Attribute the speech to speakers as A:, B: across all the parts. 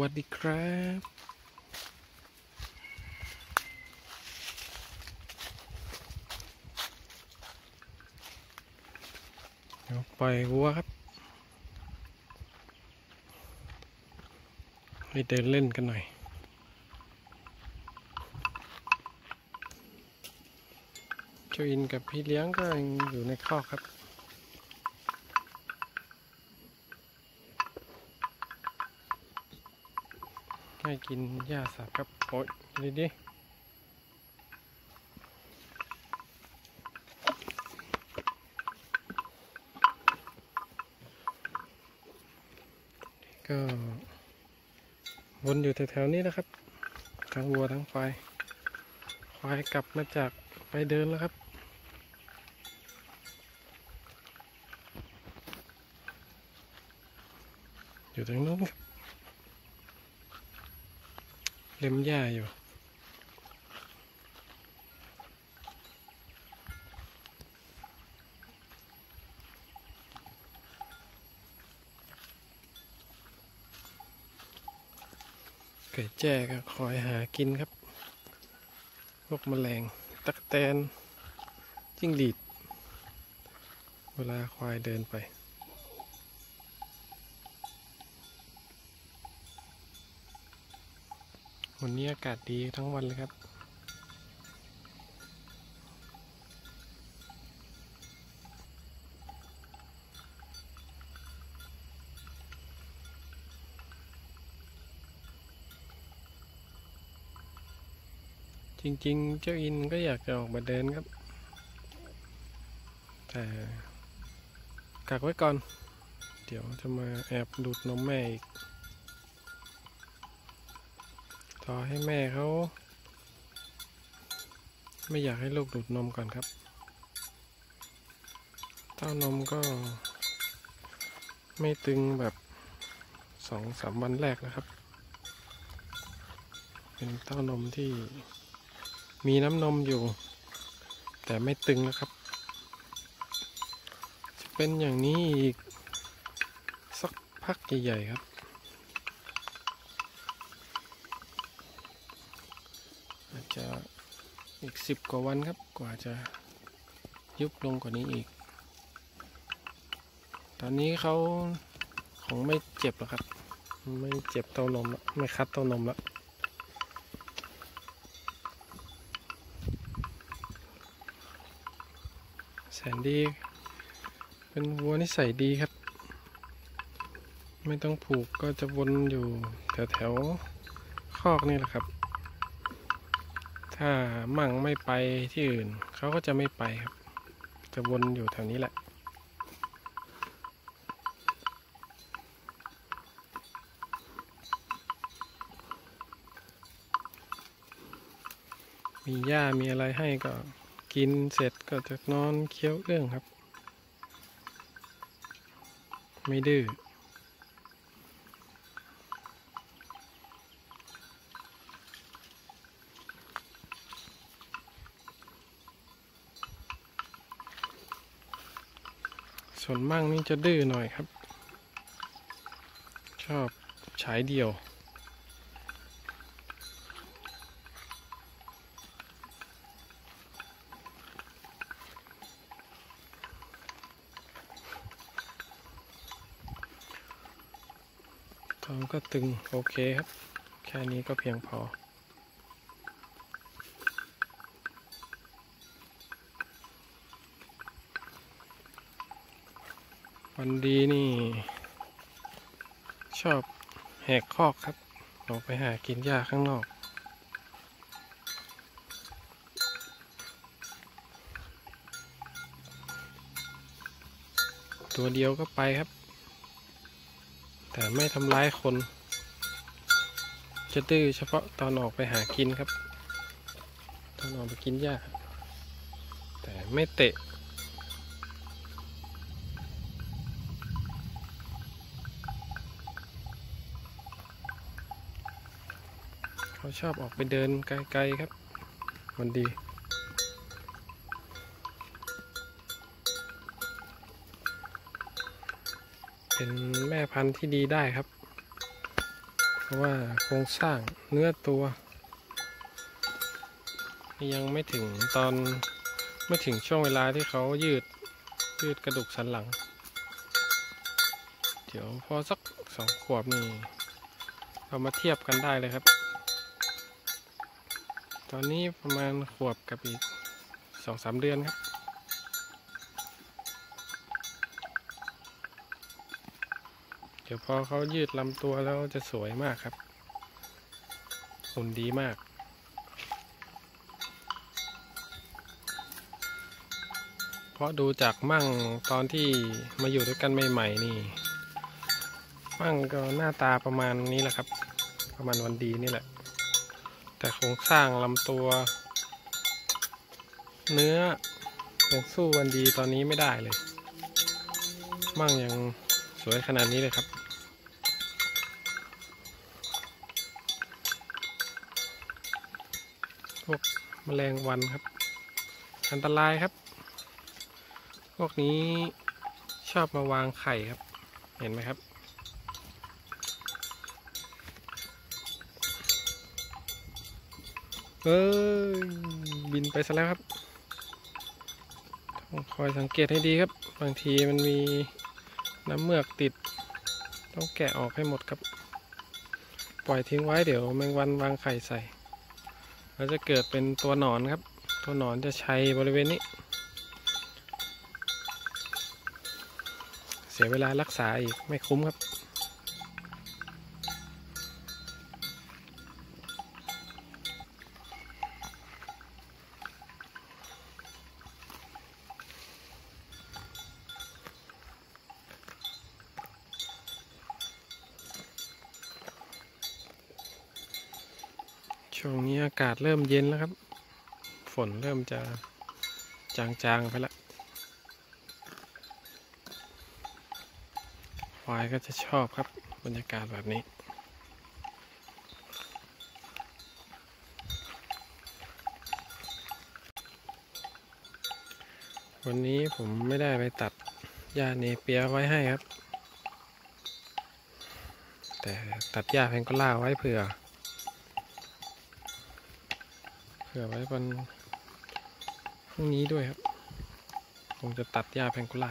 A: วัสดีครับเดี๋ยวปล่อยวัวครับไปเดินเล่นกันหน่อยเจ้าอินกับพี่เลี้ยงก็ยังอยู่ในคอกครับ กินหญ้าสับครับโอ้ยดีดิก็วนอยู่แถวๆนี้นะครับ ทั้งวัวทั้งควายควายกลับมาจากไปเดินแล้วครับ อยู่ตรงนู้นครับ เล็มหญ้าอยู่ไก่แจ้ก็คอยหากินครับ พวกแมลงตักแตนจิ้งหรีด เวลาควายเดินไป วันนี้อากาศดีทั้งวันเลยครับ จริงๆ เจ้าอินก็อยากจะออกมาเดินครับ แต่กักไว้ก่อน เดี๋ยวจะมาแอบดูดนมแม่อีก รอให้แม่เขา ไม่อยากให้ลูกดูดนมก่อนครับ เต้านมก็ ไม่ตึงแบบสองสามวันแรกนะครับ เป็นเต้านมที่มีน้ำนมอยู่ แต่ไม่ตึงนะครับ จะเป็นอย่างนี้อีก สักพักใหญ่ๆครับ อา จะอีกสิบกว่าวันครับ กว่าจะยุบลงกว่านี้อีก ตอนนี้เขาคงไม่เจ็บหรอกครับ ไม่เจ็บเต้านมแล้วไม่คัดเต้านมแล้วแสนดี เป็นวัวนิสัยดีครับ ไม่ต้องผูกก็จะวนอยู่แถวแถวๆคอกนี่แหละครับ ถ้ามั่งไม่ไปที่อื่น เขาก็จะไม่ไปครับ จะวนอยู่แถวนี้แหละ มีหญ้ามีอะไรให้ก็กินเสร็จก็จะนอนเคี้ยวเอื้องครับ ไม่ดื้อ ส่วนมั่งนี่จะดื้อหน่อยครับ ชอบฉายเดี่ยวท้องก็ตึง โอเคครับ แค่นี้ก็เพียงพอ วันดีนี่ ชอบแหกคอกครับ ออกไปหากินหญ้าข้างนอก ตัวเดียวก็ไปครับ แต่ไม่ทำร้ายคน จะดื้อเฉพาะตอนออกไปหากินครับ ตอนออกไปกินหญ้าแต่ไม่เตะ เขาชอบออกไปเดินไกลๆครับมันดี เป็นแม่พันธุ์ที่ดีได้ครับ เพราะว่าโครงสร้างเนื้อตัว ยังไม่ถึงตอนไม่ถึงช่วงเวลาที่เขายืดยืดกระดูกสันหลัง เดี๋ยวพอสักสองขวบนี่เรามาเทียบกันได้เลยครับ ตอนนี้ประมาณขวบกับอีกสองสามเดือนครับ เดี๋ยวพอเขายืดลำตัวแล้วจะสวยมากครับหุ่นดีมาก เพราะดูจากมั่งตอนที่มาอยู่ด้วยกันใหม่ๆนี่ มั่งก็หน้าตาประมาณนี้แหละครับ ประมาณวันดีนี่แหละ แต่โครงสร้างลำตัว เนื้อยังสู้วันดีตอนนี้ไม่ได้เลย มั่งยังสวยขนาดนี้เลยครับ พวกแมลงวันครับ อันตรายครับ พวกนี้ชอบมาวางไข่ครับ เห็นไหมครับ เออบินไปซะแล้วครับต้องคอยสังเกตให้ดีครับ บางทีมันมีน้ำเมือกติด ต้องแกะออกให้หมดครับ ปล่อยทิ้งไว้เดี๋ยวแมงวันวางไข่ใส่แล้วจะเกิดเป็นตัวหนอนครับ ตัวหนอนจะชัยบริเวณนี้ เสียเวลารักษาอีกไม่คุ้มครับ ช่วงนี้อากาศเริ่มเย็นแล้วครับ ฝนเริ่มจะจางๆไปแล้วควายก็จะชอบครับบรรยากาศแบบนี้ วันนี้ผมไม่ได้ไปตัดหญ้าเนเปียไว้ให้ครับ แต่ตัดหญ้าแพงโกล่าไว้เผื่อ เผื่อไว้วันพรุ่งนี้ด้วยครับคงจะตัดหญ้าแพงกุล่า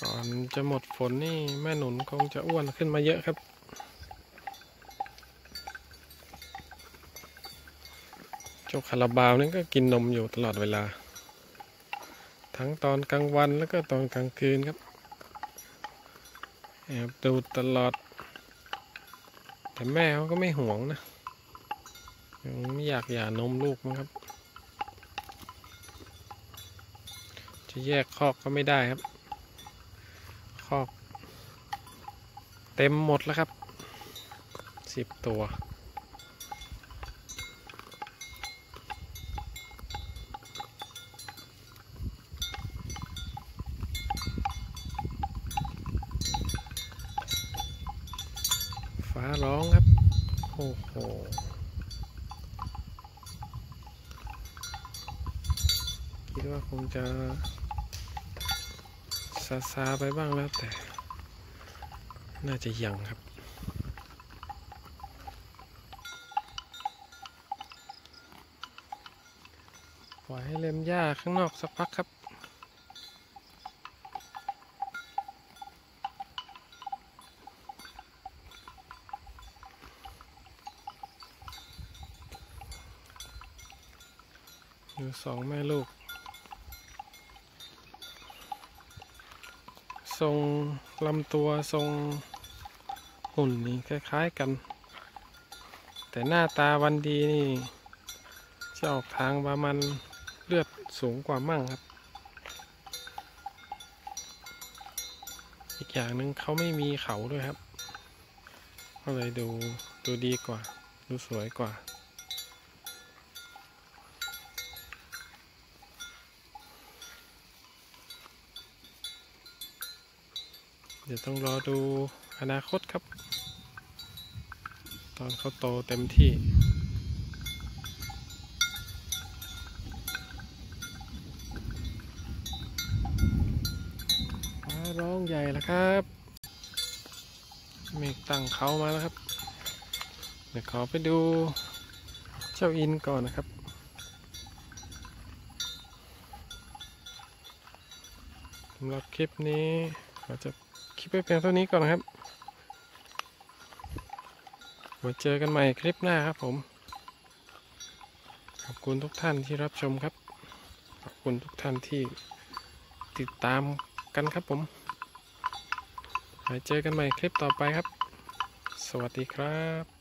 A: ก่อนจะหมดฝนนี่แม่หนุนคงจะอ้วนขึ้นมาเยอะครับ จ้าคาราบาวนี่ก็กินนมอยู่ตลอดเวลา ทั้งตอนกลางวันแล้วก็ตอนกลางคืนครับแอบดูตลอด แต่แม่เขาก็ไม่ห่วงนะไม่อยากหย่านมลูกมั้งครับ จะแยกคอกก็ไม่ได้ครับ คอก เต็มหมดแล้วครับสิบตัว ฟ้าร้องครับ โอ้โหคิดว่าคงจะซาซาไปบ้างแล้วแต่ น่าจะยังครับปล่อยให้เล็มหญ้าข้างนอกสักพักครับ อยู่สองแม่ลูก ทรงลำตัวทรงหุ่นนี่คล้ายๆกัน แต่หน้าตาวันดีนี่จะออกทางว่ามันเลือดสูงกว่ามั่งครับ อีกอย่างหนึ่งเขาไม่มีเขาด้วยครับ ก็เลยดูดูดีกว่า ดูสวยกว่า เดี๋ยวต้องรอดูอนาคตครับ ตอนเขาโตเต็มที่ฟ้าร้องใหญ่แล้วครับเมฆตั้งเขามาแล้วครับ เดี๋ยวขอไปดูเจ้าอินก่อนนะครับ สำหรับคลิปนี้ขอจะ ปไปเพียงเท่านี้ก่อนครับไว้เจอกันใหม่คลิปหน้าครับผม ขอบคุณทุกท่านที่รับชมครับ ขอบคุณทุกท่านที่ติดตามกันครับผมมาเจอกันใหม่คลิปต่อไปครับ สวัสดีครับ